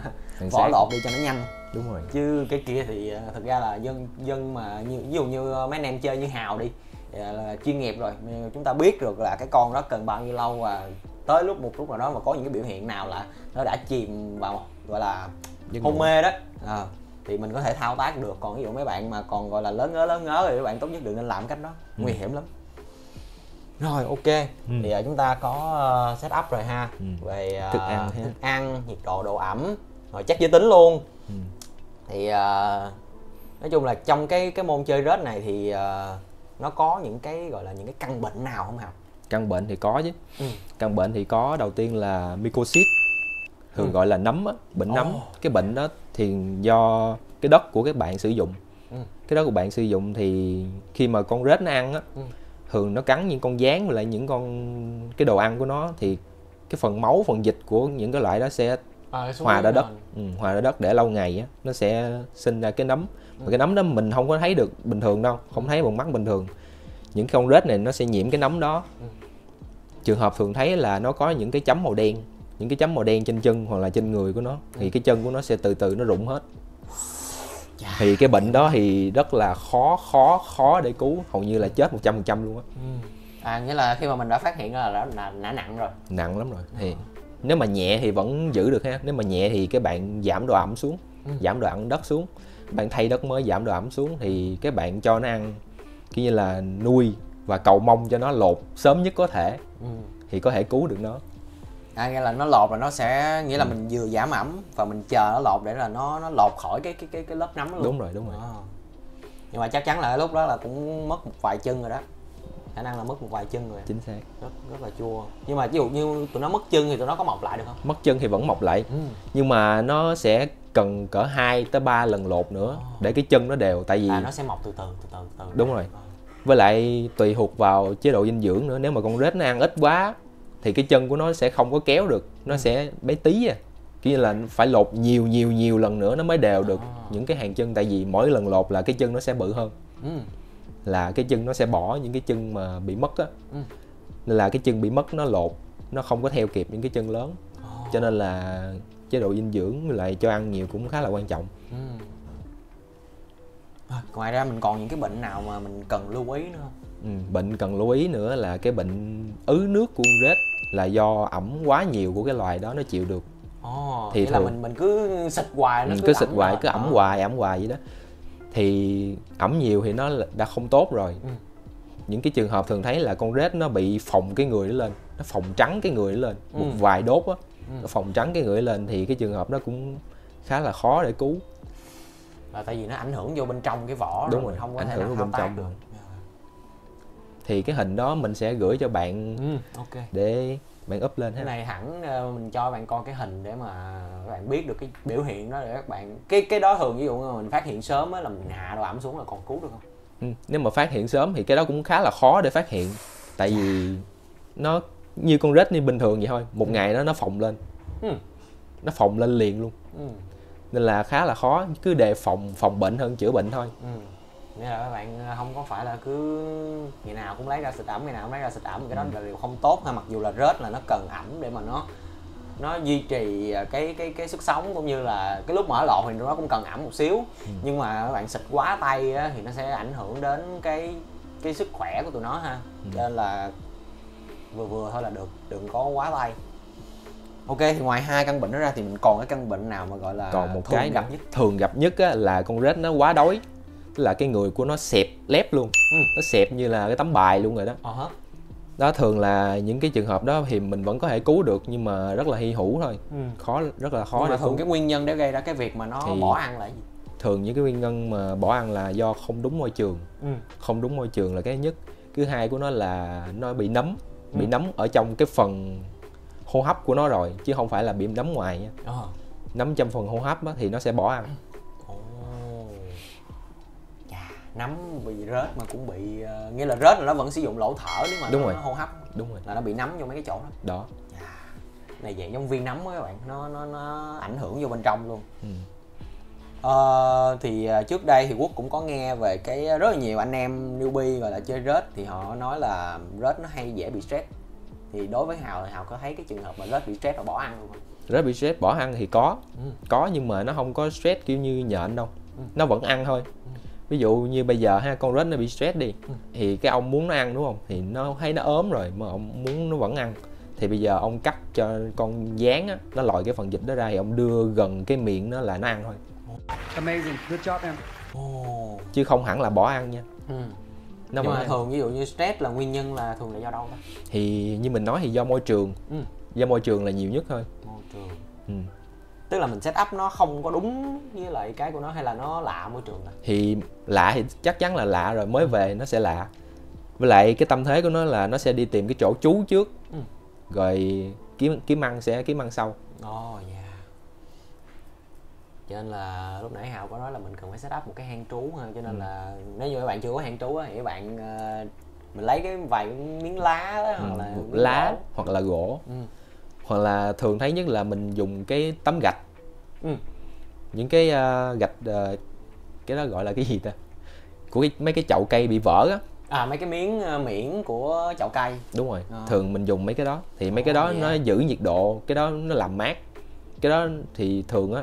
Nhận vỏ lột đi cho nó nhanh. Đúng rồi. Chứ cái kia thì uh, thực ra là dân dân mà như ví dụ như mấy anh em chơi như hào đi uh, là chuyên nghiệp rồi. Chúng ta biết được là cái con đó cần bao nhiêu lâu và tới lúc một lúc nào đó mà có những cái biểu hiện nào là nó đã chìm vào gọi là Giấc hôn mê đó. Ờ, thì mình có thể thao tác được. Còn ví dụ mấy bạn mà còn gọi là lớn ngớ lớn ngớ thì các bạn tốt nhất đừng nên làm cách đó. Ừ. nguy hiểm lắm. Rồi ok. Thì à, chúng ta có uh, set up rồi ha. Ừ. về à, Thức ăn thức ăn nhiệt độ độ ẩm. Rồi chắc giới tính luôn. Ừ. thì à, nói chung là trong cái cái môn chơi rết này thì à, nó có những cái gọi là những cái căn bệnh nào không hào căn bệnh thì có chứ. Ừ. căn bệnh thì có đầu tiên là mycosis thường Ừ. gọi là nấm á bệnh nấm Ồ. cái bệnh đó thì do cái đất của các bạn sử dụng Ừ. cái đất của bạn sử dụng thì khi mà con rết nó ăn á Ừ. thường nó cắn những con gián với lại những con cái đồ ăn của nó thì cái phần máu phần dịch của những cái loại đó sẽ hòa ra đất ừ, hòa ra đất để lâu ngày á nó sẽ sinh ra cái nấm Ừ. mà cái nấm đó mình không có thấy được bình thường đâu không thấy bằng mắt bình thường những cái con rết này nó sẽ nhiễm cái nấm đó Ừ. trường hợp thường thấy là nó có những cái chấm màu đen những cái chấm màu đen trên chân hoặc là trên người của nó Ừ. thì cái chân của nó sẽ từ từ nó rụng hết. Thì cái bệnh đó thì rất là khó khó khó để cứu hầu như là chết 100% luôn á. À nghĩa là khi mà mình đã phát hiện ra là đã, đã, đã nặng rồi. Nặng lắm rồi thì nếu mà nhẹ thì vẫn giữ được ha nếu mà nhẹ thì cái bạn giảm độ ẩm xuống Ừ. giảm độ ẩm đất xuống. Bạn thay đất mới giảm độ ẩm xuống thì cái bạn cho nó ăn kiểu như là nuôi và cầu mong cho nó lột sớm nhất có thể. Ừ. thì có thể cứu được nó à nghĩa là nó lột là nó sẽ nghĩa là Ừ. mình vừa giảm ẩm và mình chờ nó lột để là nó nó lột khỏi cái cái cái cái lớp nấm luôn. Đúng rồi đúng rồi. À. nhưng mà chắc chắn là lúc đó là cũng mất một vài chân rồi đó. Khả năng là mất một vài chân rồi. Chính xác. Rất rất là chua. Nhưng mà ví dụ như tụi nó mất chân thì tụi nó có mọc lại được không? Mất chân thì vẫn mọc lại. Ừ. nhưng mà nó sẽ cần cỡ 2 tới 3 lần lột nữa để cái chân nó đều. Tại vì à nó sẽ mọc từ từ từ từ từ Đúng rồi. À. với lại tùy thuộc vào chế độ dinh dưỡng nữa. Nếu mà con rết nó ăn ít quá thì cái chân của nó sẽ không có kéo được nó Ừ. sẽ bé tí à kia là phải lột nhiều nhiều nhiều lần nữa nó mới đều được À. những cái hàng chân tại vì mỗi lần lột là cái chân nó sẽ bự hơn ừ. là cái chân nó sẽ bỏ những cái chân mà bị mất á Ừ. nên là cái chân bị mất nó lột nó không có theo kịp những cái chân lớn cho nên là chế độ dinh dưỡng lại cho ăn nhiều cũng khá là quan trọng Ừ. À, ngoài ra mình còn những cái bệnh nào mà mình cần lưu ý nữa không ừ, bệnh cần lưu ý nữa là cái bệnh ứ nước của con rết là do ẩm quá nhiều của cái loài đó nó chịu được Ồ, Thì nghĩa là thường- mình mình cứ xịt hoài nó Ừ, cứ, cứ xịt hoài cứ ẩm Ờ. hoài ẩm hoài vậy đó thì ẩm nhiều thì nó đã không tốt rồi Ừ. những cái trường hợp thường thấy là con rết nó bị phồng cái người nó lên nó phồng trắng cái người nó lên một Ừ. vài đốt á Ừ. nó phồng trắng cái người lên thì cái trường hợp đó cũng khá là khó để cứu là tại vì nó ảnh hưởng vô bên trong cái vỏ Đúng rồi, rồi, mình không có ảnh thể hưởng nào bên trong được. Thì cái hình đó mình sẽ gửi cho bạn ừ, ok để bạn up lên cái ha này hẳn ờ, mình cho bạn coi cái hình để mà các bạn biết được cái biểu hiện đó để các bạn cái cái đó thường ví dụ như mình phát hiện sớm á là mình hạ độ ẩm xuống là còn cứu được không ừ. nếu mà phát hiện sớm thì cái đó cũng khá là khó để phát hiện tại vì nó như con rết như bình thường vậy thôi một ngày đó nó phồng lên ừ. nó phồng lên liền luôn Ừ. nên là khá là khó cứ đề phòng phòng bệnh hơn chữa bệnh thôi Ừ. Nghĩa là các bạn ờ, không có phải là cứ ngày nào cũng lấy ra xịt ẩm ngày nào cũng lấy ra xịt ẩm cái đó là điều không tốt ha mặc dù là rết là nó cần ẩm để mà nó nó duy trì ờ, cái cái cái sức sống cũng như là cái lúc mở lọt thì nó cũng cần ẩm một xíu. Nhưng mà các bạn xịt quá tay á, thì nó sẽ ảnh hưởng đến cái cái sức khỏe của tụi nó ha. Cho nên là vừa vừa thôi là được đừng có quá tay. Ok thì ngoài hai căn bệnh đó ra thì mình còn cái căn bệnh nào mà gọi là còn một cái gặp nhất? thường gặp nhất á, là con rết nó quá đói tức là cái người của nó xẹp lép luôn. Ừ. nó xẹp như là cái tấm bài luôn rồi đó. Hả. Đó thường là những cái trường hợp đó thì mình vẫn có thể cứu được nhưng mà rất là hy hữu thôi. Ừ. khó rất là khó Nhưng mà để thường cứu. cái nguyên nhân để gây ra cái việc mà nó Thì- bỏ ăn là gì? thường những cái nguyên nhân mà bỏ ăn là do không đúng môi trường. Ừ. không đúng môi trường là cái nhất. Thứ hai của nó là nó bị nấm. Bị Ừ. nấm ở trong cái phần hô hấp của nó rồi chứ không phải là bị nấm ngoài nha. Ờ. Nấm trong phần hô hấp á, thì nó sẽ bỏ ăn nấm bị rết mà cũng bị ờ, nghĩa là rết là nó vẫn sử dụng lỗ thở nếu mà Đúng nó, rồi. nó hô hấp đúng rồi là nó bị nấm vô mấy cái chỗ đó đó này dạng giống viên nấm á các bạn nó nó nó ảnh hưởng vô bên trong luôn ừ. Ờ, thì uh, trước đây thì quốc cũng có nghe về cái rất là nhiều anh em newbie gọi là chơi rớt thì họ nói là rớt nó hay dễ bị stress thì đối với hào thì hào có thấy cái trường hợp mà rớt bị stress và bỏ ăn luôn không rớt bị stress bỏ ăn thì có ừ. có nhưng mà nó không có stress kiểu như nhện đâu ừ. nó vẫn ăn thôi. Ví dụ như bây giờ ha con rớt nó bị stress đi ừ. thì cái ông muốn nó ăn đúng không? Thì nó thấy nó ốm rồi mà ông muốn nó vẫn ăn. Thì bây giờ ông cắt cho con dán á nó lòi cái phần dịch đó ra thì ông đưa gần cái miệng nó là nó ăn thôi. Amazing. Good job em. Oh. chứ không hẳn là bỏ ăn nha. Ừ. nó nhưng mà thường ví dụ như stress là nguyên nhân là thường là do đâu ta? Thì như mình nói thì do môi trường. Ừ. do môi trường là nhiều nhất thôi. Môi trường. Ừ. tức là mình set up nó không có đúng với lại cái của nó hay là nó lạ môi trường ta? thì lạ thì chắc chắn là lạ rồi mới về nó sẽ lạ với lại cái tâm thế của nó là nó sẽ đi tìm cái chỗ trú trước ừ. rồi kiếm kiếm ăn sẽ kiếm ăn sau oh, yeah cho nên là lúc nãy hào có nói là mình cần phải set up một cái hang trú ha cho nên ừ. là nếu như các bạn chưa có hang trú thì các bạn uh, mình lấy cái vài miếng lá đó, hoặc ừ, là lá gỗ. hoặc là gỗ ừ. Hoặc là thường thấy nhất là mình dùng cái tấm gạch. Ừ. những cái uh, gạch uh, cái đó gọi là cái gì ta? Của cái, mấy cái chậu cây bị vỡ á. À mấy cái miếng uh, miễn của chậu cây. Đúng rồi. À. thường mình dùng mấy cái đó. Thì mấy oh, cái đó yeah. nó giữ nhiệt độ cái đó nó làm mát. Cái đó thì thường á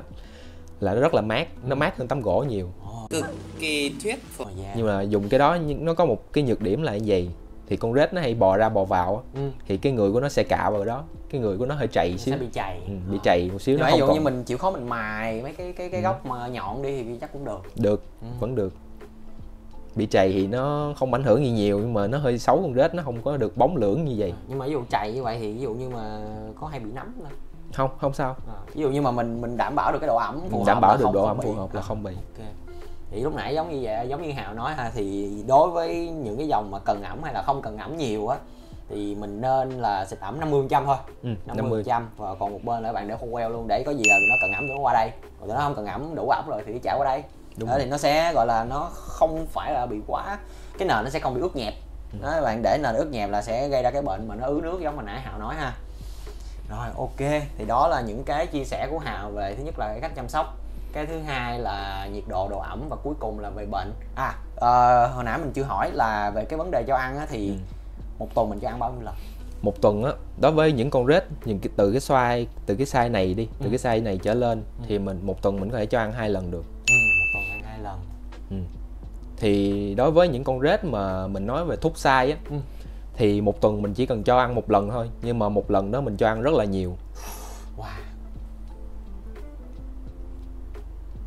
là nó rất là mát nó mát hơn tấm gỗ nhiều. Cực kỳ thuyết phục. Nhưng mà dùng cái đó nó có một cái nhược điểm là như vậy thì con rết nó hay bò ra bò vào ừ. thì cái người của nó sẽ cạo vào đó. Cái người của nó hơi chảy xíu. sẽ bị chảy ừ, bị chảy một xíu nó ví dụ còn... như mình chịu khó mình mài mấy cái cái cái ừ. góc mà nhọn đi thì chắc cũng được. Được ừ. vẫn được. Bị chảy thì nó không ảnh hưởng gì nhiều nhưng mà nó hơi xấu con rết nó không có được bóng lưỡng như vậy. Nhưng mà ví dụ chảy như vậy thì ví dụ như mà có hay bị nấm lên không không sao. À, ví dụ như mà mình mình đảm bảo được cái độ ẩm phù đảm bảo được độ ẩm phù hợp là không bị. okay. Thì lúc nãy giống như vậy giống như hào nói ha thì đối với những cái dòng mà cần ẩm hay là không cần ẩm nhiều á thì mình nên là xịt ẩm 50 trăm thôi. Ừ, 50 trăm và còn một bên là bạn để khô queo luôn để có gì là nó cần ẩm nó qua đây. Còn nó không cần ẩm đủ ẩm rồi thì chạy qua đây. Đúng đó thì nó sẽ gọi là nó không phải là bị quá cái nền nó sẽ không bị ướt nhẹp. Ừ. đó bạn để nền ướt nhẹp là sẽ gây ra cái bệnh mà nó ứ nước giống mà nãy hào nói ha. Rồi ok. Thì đó là những cái chia sẻ của hào về thứ nhất là cái cách chăm sóc cái thứ hai là nhiệt độ độ ẩm và cuối cùng là về bệnh à uh, hồi nãy mình chưa hỏi là về cái vấn đề cho ăn á, thì ừ. một tuần mình cho ăn bao nhiêu lần một tuần á đối với những con rết những cái, từ cái size từ cái size này đi từ ừ. cái size này trở lên ừ. thì mình một tuần mình có thể cho ăn hai lần được ừ, một tuần ăn hai lần ừ. thì đối với những con rết mà mình nói về thúc size á ừ thì một tuần mình chỉ cần cho ăn một lần thôi nhưng mà một lần đó mình cho ăn rất là nhiều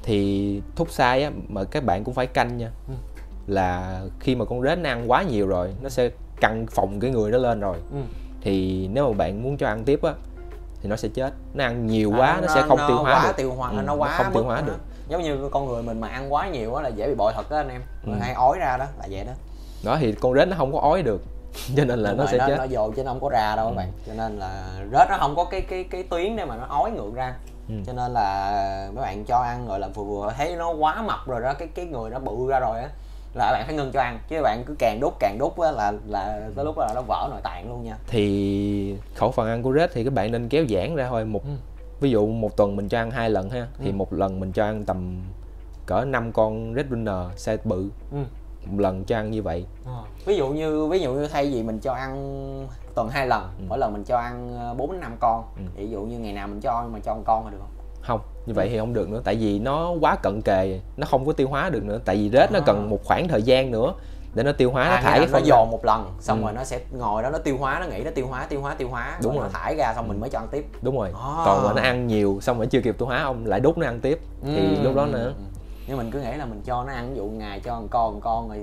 thì thúc sai á mà các bạn cũng phải canh nha. Ừ. là khi mà con rết nó ăn quá nhiều rồi nó sẽ căng phòng cái người nó lên rồi. Ừ. thì nếu mà bạn muốn cho ăn tiếp á thì nó sẽ chết. Nó ăn nhiều quá à, nó, nó sẽ không nó tiêu hóa quá được. tiêu hóa ừ, nó quá nó không tiêu hóa được. Giống như con người mình mà ăn quá nhiều á là dễ bị bội thật đó anh em. Ừ. hay ói ra đó là vậy đó. Đó thì con rết nó không có ói được. (laughs) Cho nên là Đúng nó rồi, sẽ nó, chết. nó dồn chứ nó không có ra đâu ừ. các bạn. Cho nên là rết nó không có cái cái cái tuyến để mà nó ói ngược ra ừ. cho nên là mấy bạn cho ăn gọi là vừa vừa thấy nó quá mập rồi đó cái cái người nó bự ra rồi á là bạn phải ngưng cho ăn chứ bạn cứ càng đút càng đút á là là tới lúc là nó vỡ nội tạng luôn nha thì khẩu phần ăn của rết thì các bạn nên kéo giãn ra thôi một ừ. ví dụ một tuần mình cho ăn hai lần ha thì ừ. một lần mình cho ăn tầm cỡ 5 con red runner size bự ừ một lần cho ăn như vậy à. ví dụ như ví dụ như thay vì mình cho ăn tuần hai lần ừ. mỗi lần mình cho ăn 4 ờ, đến 5 con ừ. ví dụ như ngày nào mình cho mà cho một con là được không không như vậy thì không được nữa tại vì nó quá cận kề nó không có tiêu hóa được nữa tại vì rết à. nó cần một khoảng thời gian nữa để nó tiêu hóa à, nó thải cái nó dồn một lần xong ừ. rồi nó sẽ ngồi đó nó tiêu hóa nó nghĩ nó tiêu hóa tiêu hóa tiêu hóa đúng rồi, rồi. nó thải ra xong ừ. mình mới cho ăn tiếp đúng rồi à. còn mà nó ăn nhiều xong rồi chưa kịp tiêu hóa ông lại đút nó ăn tiếp ừ. thì lúc đó nữa ừ nhưng mình cứ nghĩ là mình cho nó ăn ví dụ ngày cho một con một con rồi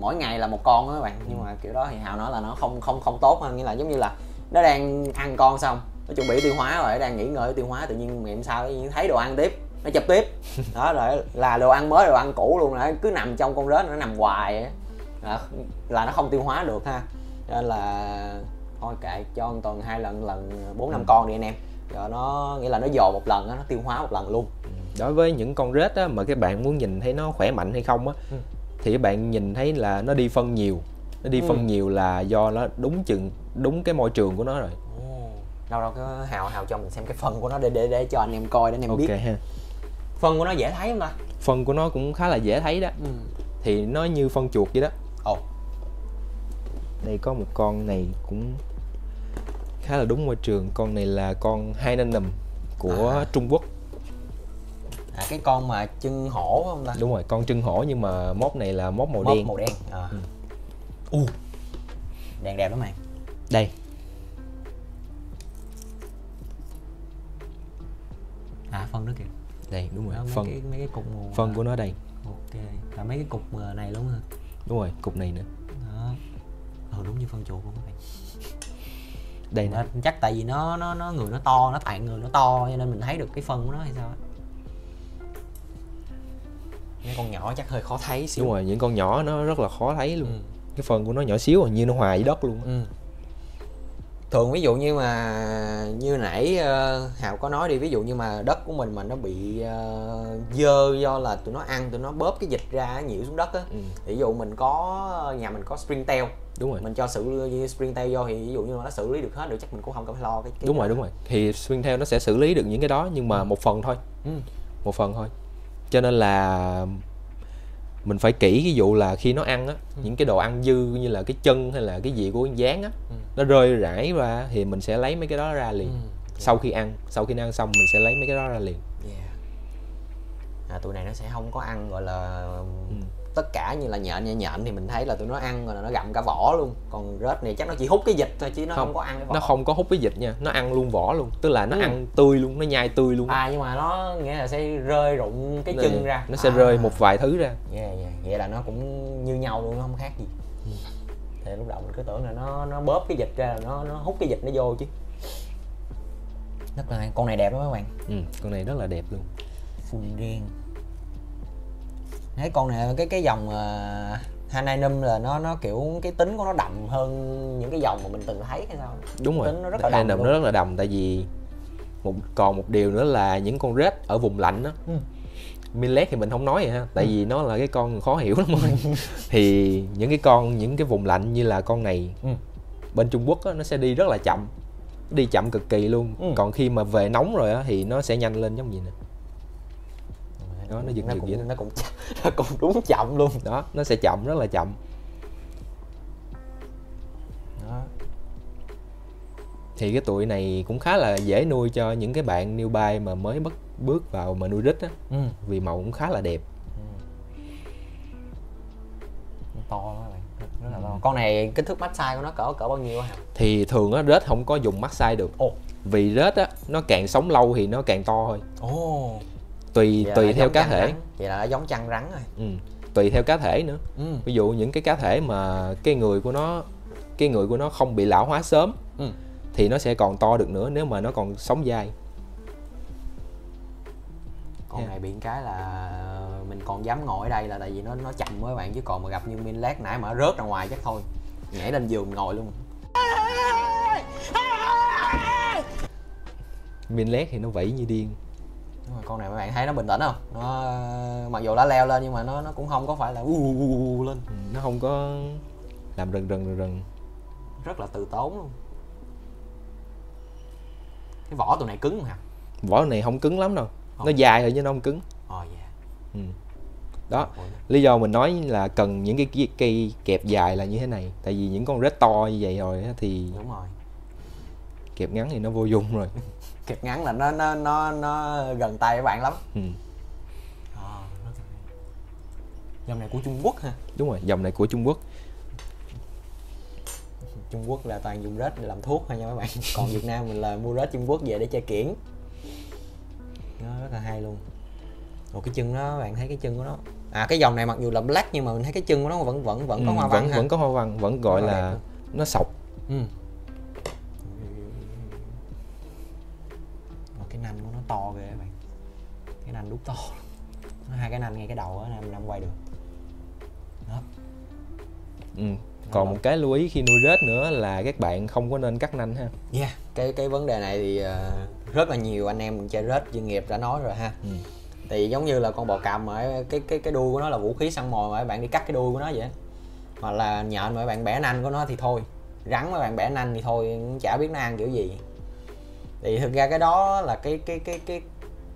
mỗi ngày là một con đó các bạn. Nhưng mà kiểu đó thì hào nói là nó không không không tốt hơn như là giống như là nó đang ăn con xong nó chuẩn bị tiêu hóa rồi đang nghỉ ngơi tiêu hóa tự nhiên miệng sao thấy đồ ăn tiếp nó chụp tiếp. (laughs) Đó rồi là đồ ăn mới đồ ăn cũ luôn rồi cứ nằm trong con rết nó nằm hoài là, là nó không tiêu hóa được ha. Nên là thôi kệ cho một tuần hai lần lần bốn năm ừ. con đi anh em. Rồi nó nghĩa là nó dồn một lần nó tiêu hóa một lần luôn. ừ đối với những con rết á, mà các bạn muốn nhìn thấy nó khỏe mạnh hay không á ừ. thì các bạn nhìn thấy là nó đi phân nhiều nó đi ừ. phân nhiều là do nó đúng chừng đúng cái môi trường của nó rồi đâu đâu cái hào hào cho mình xem cái phân của nó để để để cho anh em coi để anh em okay, biết ha. phân của nó dễ thấy không ta phân của nó cũng khá là dễ thấy đó ừ. thì nó như phân chuột vậy đó ồ oh. đây có một con này cũng khá là đúng môi trường con này là con hai nanh nầm của à. Trung Quốc à cái con mà chân hổ không ta? Đúng rồi con chân hổ nhưng mà mốt này là mốt màu mốt đen. màu đen à. ừ. uh. đèn đẹp lắm mày. Đây. À phân đó kìa. Đây đúng rồi đó, phân. mấy cái, mấy cái cục màu phân của nó đây. Ok và mấy cái cục này luôn hả đúng rồi cục này nữa. Đó. Ừ đúng như phân chuột luôn các bạn. Đây nè. Chắc tại vì nó nó nó người nó to nó tạng người nó to cho nên mình thấy được cái phân của nó hay sao mấy con nhỏ chắc hơi khó thấy xíu đúng rồi những con nhỏ nó rất là khó thấy luôn ừ. cái phần của nó nhỏ xíu như nó hòa với đất luôn ừ. thường ví dụ như mà như nãy uh, hào có nói đi ví dụ như mà đất của mình mà nó bị uh, dơ do là tụi nó ăn tụi nó bóp cái dịch ra nhiều xuống đất á ừ. ví dụ mình có nhà mình có spring tail đúng rồi mình cho xử lý spring tail vô thì ví dụ như nó xử lý được hết được chắc mình cũng không cần phải lo cái, cái đúng rồi đúng rồi thì spring tail nó sẽ xử lý được những cái đó nhưng mà ừ. một phần thôi ừ. một phần thôi cho nên là mình phải kỹ cái vụ là khi nó ăn á ừ. những cái đồ ăn dư như là cái chân hay là cái gì của con dán á ừ. nó rơi rải ra thì mình sẽ lấy mấy cái đó ra liền ừ. sau khi ăn sau khi nó ăn xong mình sẽ lấy mấy cái đó ra liền yeah. à, tụi này nó sẽ không có ăn gọi là ừ tất cả như là nhện nhện nhện thì mình thấy là tụi nó ăn rồi nó gặm cả vỏ luôn. Còn rết này chắc nó chỉ hút cái dịch thôi chứ nó không, không có ăn cái vỏ. nó không có hút cái dịch nha nó ăn luôn vỏ luôn tức là nó ừ. ăn tươi luôn nó nhai tươi luôn à nhưng mà nó nghĩa là sẽ rơi rụng cái chân ra. nó sẽ à. rơi một vài thứ ra. Yeah, yeah. vậy là nó cũng như nhau luôn nó không khác gì. Ừ. thì lúc đầu mình cứ tưởng là nó nó bóp cái dịch ra là nó nó hút cái dịch nó vô chứ. Rất là con này đẹp lắm các bạn. Ừ, con này rất là đẹp luôn. Phun đen thấy con này cái cái dòng uh, Hanainum là nó nó kiểu cái tính của nó đậm hơn những cái dòng mà mình từng thấy hay sao đúng rồi tính nó rất là đậm nó rất là đậm tại vì một còn một điều nữa là những con rết ở vùng lạnh đó ừ. Millet thì mình không nói vậy ha tại ừ. vì nó là cái con khó hiểu lắm rồi (laughs) (laughs) thì những cái con những cái vùng lạnh như là con này ừ. bên Trung Quốc á, nó sẽ đi rất là chậm đi chậm cực kỳ luôn ừ. còn khi mà về nóng rồi á, thì nó sẽ nhanh lên giống gì nè đó nó giật nó giật cũng, vậy nó cũng (laughs) nó cũng đúng chậm luôn. Đó nó sẽ chậm rất là chậm. Đó. Thì cái tuổi này cũng khá là dễ nuôi cho những cái bạn newbie mà mới bắt bước vào mà nuôi rít á. Ừ. vì màu cũng khá là đẹp. Ừ. to đó bạn. Rất là to. Ừ. con này kích thước mắt size của nó cỡ cỡ bao nhiêu hả? Thì thường á rết không có dùng mắt size được. Ồ. vì rết á nó càng sống lâu thì nó càng to thôi. Ồ tùy vậy tùy theo cá thể rắn. vậy là giống chăn rắn rồi ừ. tùy theo cá thể nữa ừ. ví dụ những cái cá thể mà cái người của nó cái người của nó không bị lão hóa sớm ừ. thì nó sẽ còn to được nữa nếu mà nó còn sống dai con yeah. này bị cái là mình còn dám ngồi ở đây là tại vì nó nó chậm với bạn chứ còn mà gặp như min lát nãy mà rớt ra ngoài chắc thôi nhảy lên giường ngồi luôn min lát thì nó vẫy như điên rồi, con này các bạn thấy nó bình tĩnh không? Nó mặc dù nó leo lên nhưng mà nó nó cũng không có phải là u uh, uh, lên. Ừ, nó không có làm rần rần rần rần. Rất là từ tốn luôn. Cái vỏ tụi này cứng hả vỏ này không cứng lắm đâu. Oh. nó dài thôi chứ nó không cứng. Oh, yeah. ừ. đó oh, lý do mình nói là cần những cái cây kẹp dài là như thế này. Tại vì những con rết to như vậy rồi thì đúng rồi kẹp ngắn thì nó vô dụng rồi. (laughs) Kẹp ngắn là nó nó nó nó gần tay với bạn lắm. Ừ. à, dòng này của Trung Quốc ha đúng rồi dòng này của Trung Quốc. Trung Quốc là toàn dùng rết để làm thuốc thôi nha các bạn. (laughs) Còn Việt Nam mình là mua rết Trung Quốc về để chơi kiển. Nó rất là hay luôn. Một cái chân nó bạn thấy cái chân của nó? À cái dòng này mặc dù là black nhưng mà mình thấy cái chân của nó vẫn vẫn vẫn có ừ, hoa văn vẫn, vẫn có hoa văn vẫn gọi là nó sọc. Ừ. to ghê bạn. Cái nành đút to. Hai cái nành ngay cái đầu á nam quay được. Đó. Ừ. còn đó. một cái lưu ý khi nuôi rết nữa là các bạn không có nên cắt nanh ha. Yeah cái cái vấn đề này thì uh, rất là nhiều anh em chơi rết chuyên nghiệp đã nói rồi ha. Ừ. thì giống như là con bò cạp mà cái cái cái đuôi của nó là vũ khí săn mồi mà các bạn đi cắt cái đuôi của nó vậy hoặc là nhện mà các bạn bẻ nanh của nó thì thôi. Rắn mà bạn bẻ nanh thì thôi chả biết nó ăn kiểu gì thì thực ra cái đó là cái cái cái cái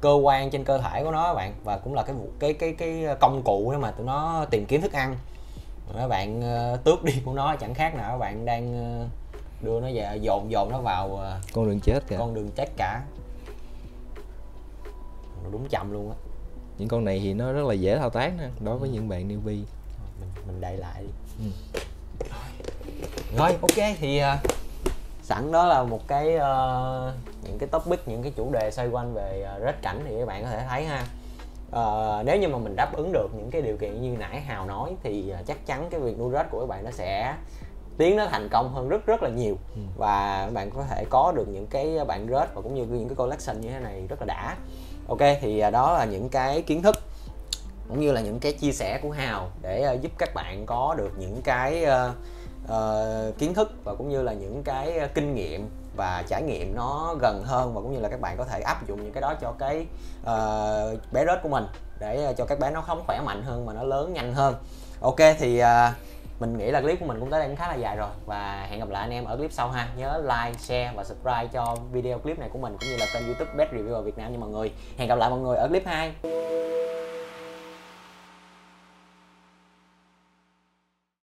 cơ quan trên cơ thể của nó các bạn và cũng là cái cái cái cái công cụ để mà tụi nó tìm kiếm thức ăn. Các bạn uh, tước đi của nó chẳng khác nào các bạn đang uh, đưa nó về dồn dồn nó vào uh, con đường chết kìa. con đường chết cả. Đúng chậm luôn á. Những con này thì nó rất là dễ thao tác nè đối với ừ. những bạn newbie. Mình mình đẩy lại đi. Ừ. rồi ok thì sẵn đó là một cái uh, những cái topic những cái chủ đề xoay quanh về uh, rết cảnh thì các bạn có thể thấy ha. Uh, nếu như mà mình đáp ứng được những cái điều kiện như nãy hào nói thì uh, chắc chắn cái việc nuôi rết của các bạn nó sẽ tiến nó thành công hơn rất rất là nhiều. Ừ. và các bạn có thể có được những cái bạn rết và cũng như những cái collection như thế này rất là đã. Ok thì uh, đó là những cái kiến thức cũng như là những cái chia sẻ của hào để uh, giúp các bạn có được những cái uh, uh, kiến thức và cũng như là những cái ờ, kinh nghiệm và trải nghiệm nó gần hơn và cũng như là các bạn có thể áp dụng những cái đó cho cái uh, bé rớt của mình để cho các bé nó không khỏe mạnh hơn mà nó lớn nhanh hơn. Ok thì uh, mình nghĩ là clip của mình cũng tới đây cũng khá là dài rồi và hẹn gặp lại anh em ở clip sau ha. Nhớ like share và subscribe cho video clip này của mình cũng như là kênh youtube best review ở việt nam nha mọi người. Hẹn gặp lại mọi người ở clip 2